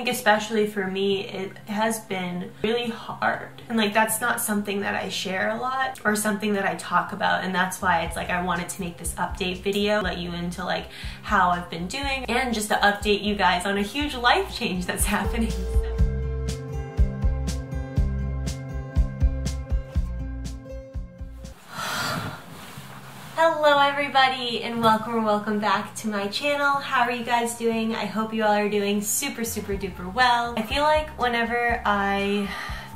think especially for me, it has been really hard. And like that's not something that I share a lot or something that I talk about. And that's why it's like I wanted to make this update video, let you into like how I've been doing and just to update you guys on a huge life change that's happening. Hello everybody and welcome or welcome back to my channel. How are you guys doing? I hope you all are doing super super duper well. I feel like whenever I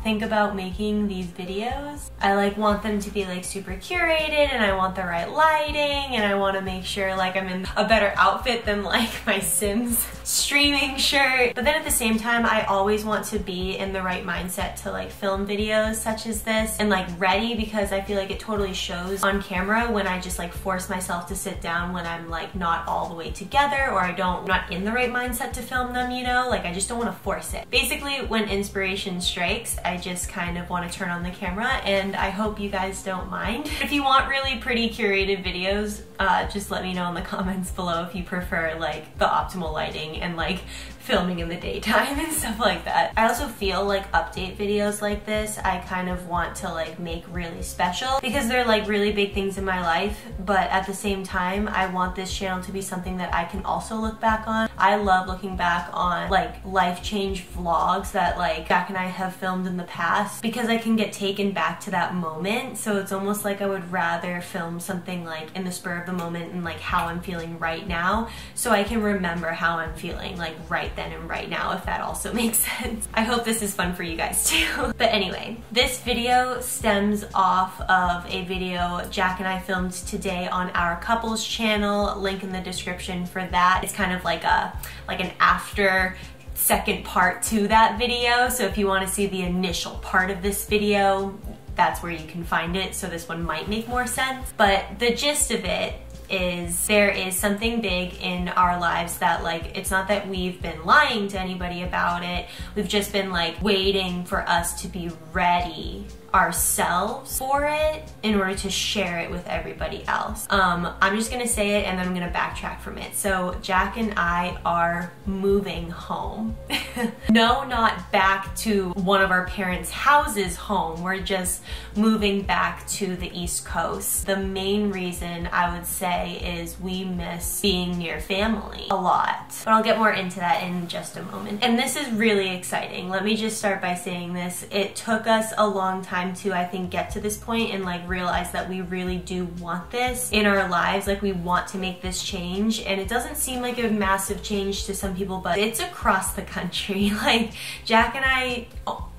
think about making these videos. I like want them to be like super curated and I want the right lighting and I want to make sure like I'm in a better outfit than like my Sims streaming shirt. But then at the same time, I always want to be in the right mindset to like film videos such as this and like ready because I feel like it totally shows on camera when I just like force myself to sit down when I'm like not all the way together or I don't, not in the right mindset to film them, you know? Like I just don't want to force it. Basically, when inspiration strikes, I I just kind of want to turn on the camera and I hope you guys don't mind. If you want really pretty curated videos, uh, just let me know in the comments below if you prefer like the optimal lighting and like filming in the daytime and stuff like that. I also feel like update videos like this, I kind of want to like make really special because they're like really big things in my life, but at the same time, I want this channel to be something that I can also look back on. I love looking back on like life change vlogs that like Jack and I have filmed in the past because I can get taken back to that moment. So it's almost like I would rather film something like in the spur of the moment and like how I'm feeling right now so I can remember how I'm feeling like right then and right now, if that also makes sense. I hope this is fun for you guys too. but anyway, this video stems off of a video Jack and I filmed today on our couples channel, link in the description for that. It's kind of like a like an after second part to that video. So if you want to see the initial part of this video, that's where you can find it. So this one might make more sense. But the gist of it is there is something big in our lives that like it's not that we've been lying to anybody about it we've just been like waiting for us to be ready ourselves for it in order to share it with everybody else. Um, I'm just gonna say it and then I'm gonna backtrack from it. So Jack and I are moving home. no, not back to one of our parents' houses home. We're just moving back to the East Coast. The main reason I would say is we miss being near family a lot. But I'll get more into that in just a moment. And this is really exciting. Let me just start by saying this. It took us a long time time to I think get to this point and like realize that we really do want this in our lives. Like we want to make this change. And it doesn't seem like a massive change to some people but it's across the country. Like Jack and I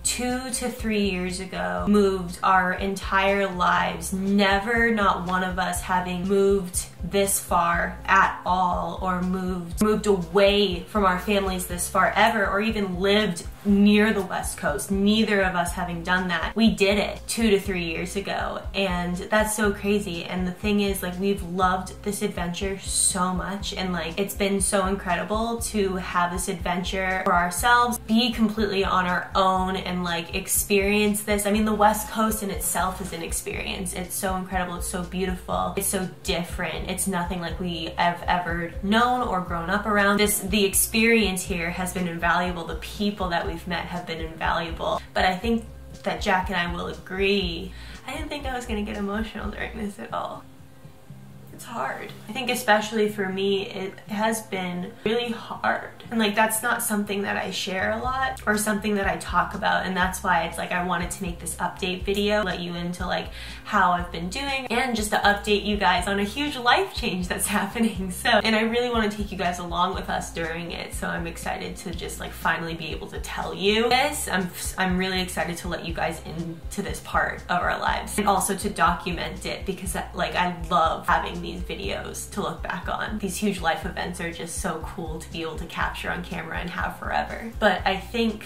two to three years ago moved our entire lives never not one of us having moved this far at all or moved moved away from our families this far ever or even lived near the west coast neither of us having done that we did it two to three years ago and that's so crazy. And the thing is like we've loved this adventure so much and like it's been so incredible to have this adventure for ourselves be completely on our own and like experience this. I mean the west coast in itself is an experience. It's so incredible. It's so beautiful. It's so different. It's nothing like we have ever known or grown up around. This the experience here has been invaluable. The people that we've met have been invaluable. But I think that Jack and I will agree. I didn't think I was gonna get emotional during this at all hard. I think especially for me, it has been really hard. And like that's not something that I share a lot or something that I talk about. And that's why it's like I wanted to make this update video, let you into like how I've been doing and just to update you guys on a huge life change that's happening. So, and I really want to take you guys along with us during it. So I'm excited to just like finally be able to tell you this. I'm, I'm really excited to let you guys into this part of our lives and also to document it because like I love having these videos to look back on. These huge life events are just so cool to be able to capture on camera and have forever. But I think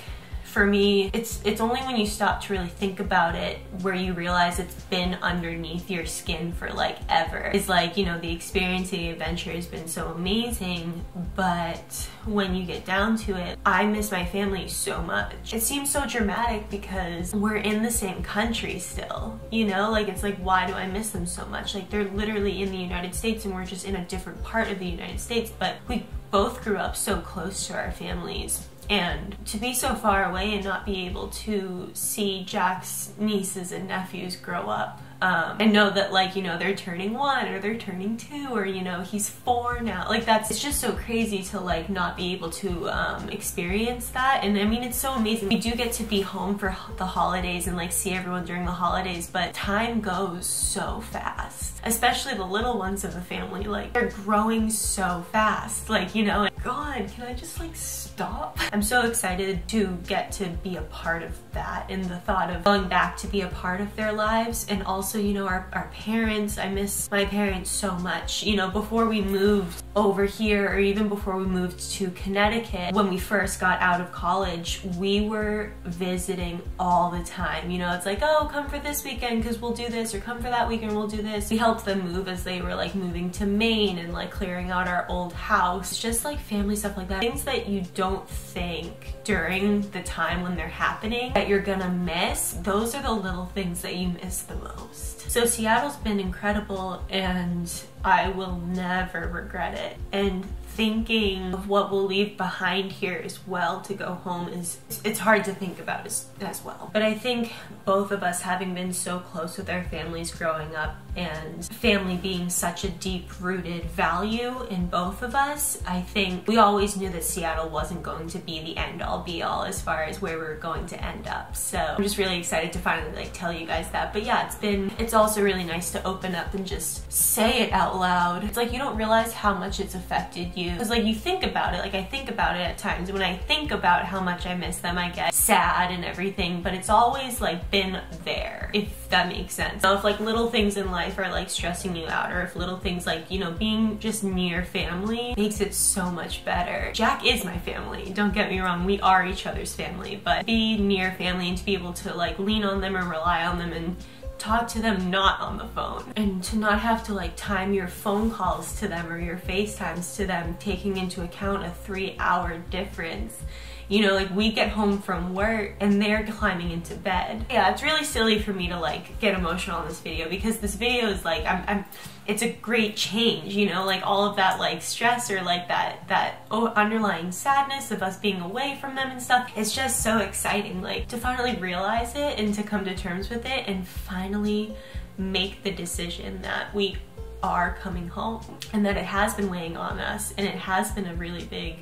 for me, it's it's only when you stop to really think about it where you realize it's been underneath your skin for like ever. It's like, you know, the experience, the adventure has been so amazing, but when you get down to it, I miss my family so much. It seems so dramatic because we're in the same country still, you know? Like, it's like, why do I miss them so much? Like, they're literally in the United States and we're just in a different part of the United States, but we both grew up so close to our families And to be so far away and not be able to see Jack's nieces and nephews grow up um, and know that like you know they're turning one or they're turning two or you know he's four now. Like that's it's just so crazy to like not be able to um, experience that. And I mean it's so amazing. We do get to be home for the holidays and like see everyone during the holidays but time goes so fast especially the little ones of the family. Like they're growing so fast. Like you know god can I just like stop? I'm so excited to get to be a part of that and the thought of going back to be a part of their lives and also also, you know, our, our parents. I miss my parents so much. You know, before we moved over here or even before we moved to Connecticut, when we first got out of college, we were visiting all the time. You know, it's like, oh, come for this weekend because we'll do this or come for that weekend, we'll do this. We helped them move as they were like moving to Maine and like clearing out our old house. Just like family stuff like that. Things that you don't think during the time when they're happening that you're gonna miss, those are the little things that you miss the most. So Seattle's been incredible and I will never regret it. And thinking of what we'll leave behind here as well to go home is it's hard to think about as, as well. But I think both of us having been so close with our families growing up and family being such a deep rooted value in both of us, I think we always knew that Seattle wasn't going to be the end all be all as far as where we are going to end up. So I'm just really excited to finally like tell you guys that. But yeah, it's been, it's also really nice to open up and just say it out loud. It's like you don't realize how much it's affected you. Cause like you think about it, like I think about it at times. When I think about how much I miss them, I get sad and everything, but it's always like been there, if that makes sense. So if like little things in life are like stressing you out or if little things like, you know, being just near family makes it so much better. Jack is my family, don't get me wrong, we are each other's family, but be near family and to be able to like lean on them and rely on them and talk to them not on the phone. And to not have to like time your phone calls to them or your FaceTimes to them taking into account a three hour difference you know, like we get home from work and they're climbing into bed. Yeah, it's really silly for me to like get emotional in this video because this video is like, I'm, I'm it's a great change, you know, like all of that like stress or like that, that oh, underlying sadness of us being away from them and stuff. It's just so exciting, like to finally realize it and to come to terms with it and finally make the decision that we are coming home and that it has been weighing on us and it has been a really big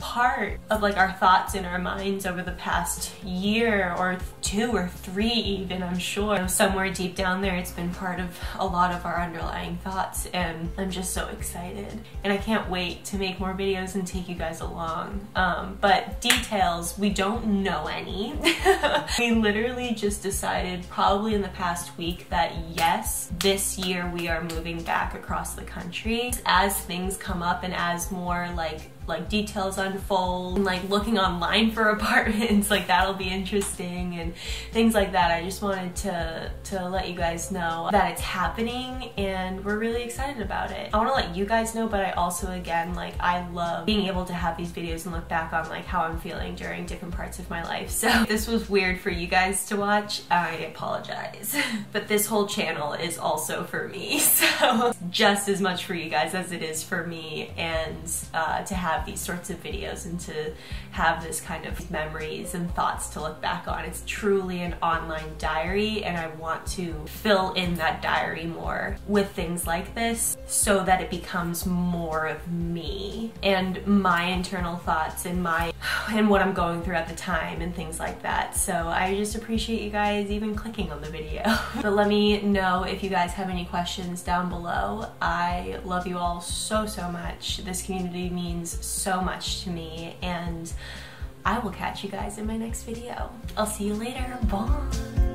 part of like our thoughts in our minds over the past year or two or three even I'm sure. You know, somewhere deep down there it's been part of a lot of our underlying thoughts and I'm just so excited. And I can't wait to make more videos and take you guys along. Um, but details we don't know any. We literally just decided probably in the past week that yes this year we are moving back across the country. As things come up and as more like like details unfold and like looking online for apartments like that'll be interesting and things like that. I just wanted to to let you guys know that it's happening and we're really excited about it. I want to let you guys know but I also again like I love being able to have these videos and look back on like how I'm feeling during different parts of my life. So this was weird for you guys to watch. I apologize. But this whole channel is also for me. So just as much for you guys as it is for me and uh, to have have these sorts of videos and to have this kind of memories and thoughts to look back on. It's truly an online diary and I want to fill in that diary more with things like this so that it becomes more of me and my internal thoughts and my and what I'm going through at the time and things like that. So I just appreciate you guys even clicking on the video. but let me know if you guys have any questions down below. I love you all so, so much. This community means so much to me and I will catch you guys in my next video. I'll see you later. Bye.